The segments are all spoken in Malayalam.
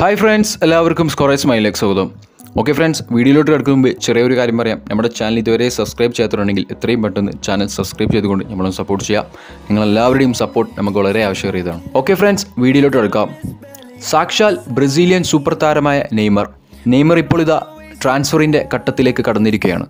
ഹായ് ഫ്രണ്ട്സ് എല്ലാവർക്കും സ്കോറേസ് മൈലേക്ക് സ്വാഗതം. ഓക്കെ ഫ്രണ്ട്സ് വീഡിയോയിലോട്ട് കിടക്കും മുമ്പ് ചെറിയൊരു കാര്യം പറയാം. നമ്മുടെ ചാനൽ ഇതുവരെ സബ്സ്ക്രൈബ് ചെയ്യാത്തവരുണ്ടെങ്കിൽ എത്രയും പെട്ടെന്ന് ചാനൽ സബ്സ്ക്രൈബ് ചെയ്തുകൊണ്ട് നമ്മളൊന്ന് സപ്പോർട്ട് ചെയ്യാം. നിങ്ങളെല്ലാവരുടെയും സപ്പോർട്ട് നമുക്ക് വളരെ ആവശ്യമേറിയതാണ് ഓക്കെ ഫ്രണ്ട്സ് വീഡിയോയിലോട്ട് കിടക്കാം. സാക്ഷാൽ ബ്രസീലിയൻ സൂപ്പർ താരമായ നെയ്മർ. നെയ്മർ ഇപ്പോൾ ഇതാ ട്രാൻസ്ഫറിന്റെ ഘട്ടത്തിലേക്ക് കടന്നിരിക്കുകയാണ്.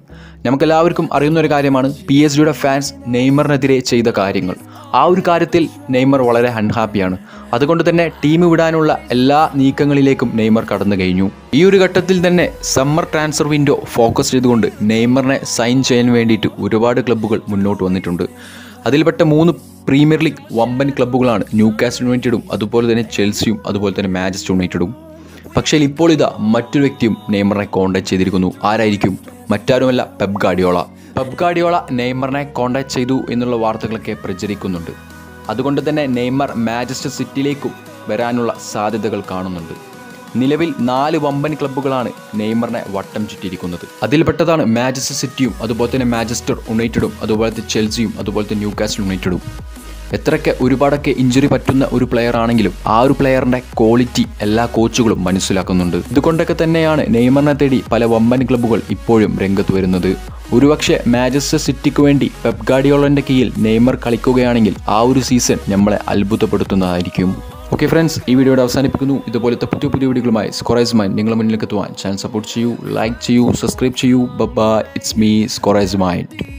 നമുക്കെല്ലാവർക്കും അറിയുന്ന ഒരു കാര്യമാണ് പി എസ് ജിയുടെ ഫാൻസ് നെയ്മറിനെതിരെ ചെയ്ത കാര്യങ്ങൾ. ആ ഒരു കാര്യത്തിൽ നെയ്മർ വളരെ അൺഹാപ്പിയാണ് അതുകൊണ്ട് തന്നെ ടീം വിടാനുള്ള എല്ലാ നീക്കങ്ങളിലേക്കും നെയ്മർ കടന്നു കഴിഞ്ഞു. ഈ ഒരു ഘട്ടത്തിൽ തന്നെ സമ്മർ ട്രാൻസ്ഫർ വിൻഡോ ഫോക്കസ് ചെയ്തുകൊണ്ട് നെയ്മറിനെ സൈൻ ചെയ്യാൻ വേണ്ടിയിട്ട് ഒരുപാട് ക്ലബ്ബുകൾ മുന്നോട്ട് വന്നിട്ടുണ്ട്. അതിൽപ്പെട്ട മൂന്ന് പ്രീമിയർ ലീഗ് വമ്പൻ ക്ലബ്ബുകളാണ് ന്യൂ കാസ്റ്റ് യുണൈറ്റഡും അതുപോലെ തന്നെ ചെൽസിയും അതുപോലെ തന്നെ മാഞ്ചസ്റ്റർ യുണൈറ്റഡും പക്ഷേ ഇപ്പോൾ ഇതാ മറ്റൊരു വ്യക്തിയും നെയ്മറിനെ കോൺടാക്ട് ചെയ്തിരിക്കുന്നു. ആരായിരിക്കും? മറ്റാരുമല്ല പെബ് ഗാഡിയോള പെബ് ഗാഡിയോള നെയ്മറിനെ കോൺടാക്ട് ചെയ്തു എന്നുള്ള വാർത്തകളൊക്കെ പ്രചരിക്കുന്നുണ്ട്. അതുകൊണ്ട് തന്നെ നെയ്മർ മാഞ്ചസ്റ്റർ സിറ്റിയിലേക്കും വരാനുള്ള സാധ്യതകൾ കാണുന്നുണ്ട്. നിലവിൽ നാല് വമ്പൻ ക്ലബ്ബുകളാണ് നെയ്മറിനെ വട്ടം ചുറ്റിയിരിക്കുന്നത്. അതിൽപ്പെട്ടതാണ് മാഞ്ചസ്റ്റർ സിറ്റിയും അതുപോലെ തന്നെ മാഞ്ചസ്റ്റർ യുണൈറ്റഡും അതുപോലെ തന്നെ ചെൽസിയും അതുപോലെ തന്നെ ന്യൂ കാസ്റ്റൽ യുണൈറ്റഡും. എത്രയൊക്കെ ഒരുപാടൊക്കെ ഇഞ്ചുറി പറ്റുന്ന ഒരു പ്ലെയർ ആണെങ്കിലും ആ ഒരു പ്ലെയറിന്റെ ക്വാളിറ്റി എല്ലാ കോച്ചുകളും മനസ്സിലാക്കുന്നുണ്ട്. ഇതുകൊണ്ടൊക്കെ തന്നെയാണ് നെയ്മറിനെ തേടി പല വമ്പൻ ക്ലബ്ബുകൾ ഇപ്പോഴും രംഗത്ത് വരുന്നത്. ഒരുപക്ഷെ മാഞ്ചസ്റ്റർ സിറ്റിക്ക് വേണ്ടി പെപ് ഗാഡിയോളന്റെ കീഴിൽ നെയ്മർ കളിക്കുകയാണെങ്കിൽ ആ ഒരു സീസൺ നമ്മളെ അത്ഭുതപ്പെടുത്തുന്നതായിരിക്കും. ഓക്കെ ഫ്രണ്ട്സ് ഈ വീഡിയോയുടെ അവസാനിപ്പിക്കുന്നു. ഇതുപോലത്തെ പുതിയ പുതിയ വീഡിയോകളുമായി സ്കോറൈസ് മൈൻ നിങ്ങളുടെ മുന്നിലേക്ക് എത്തുവാൻ ചാനൽ സപ്പോർട്ട് ചെയ്യൂ ലൈക്ക് ചെയ്യൂ സബ്സ്ക്രൈബ് ചെയ്യൂ. ബബ ഇറ്റ്സ് മീ സ്കോറൈസ് മൈൻഡ്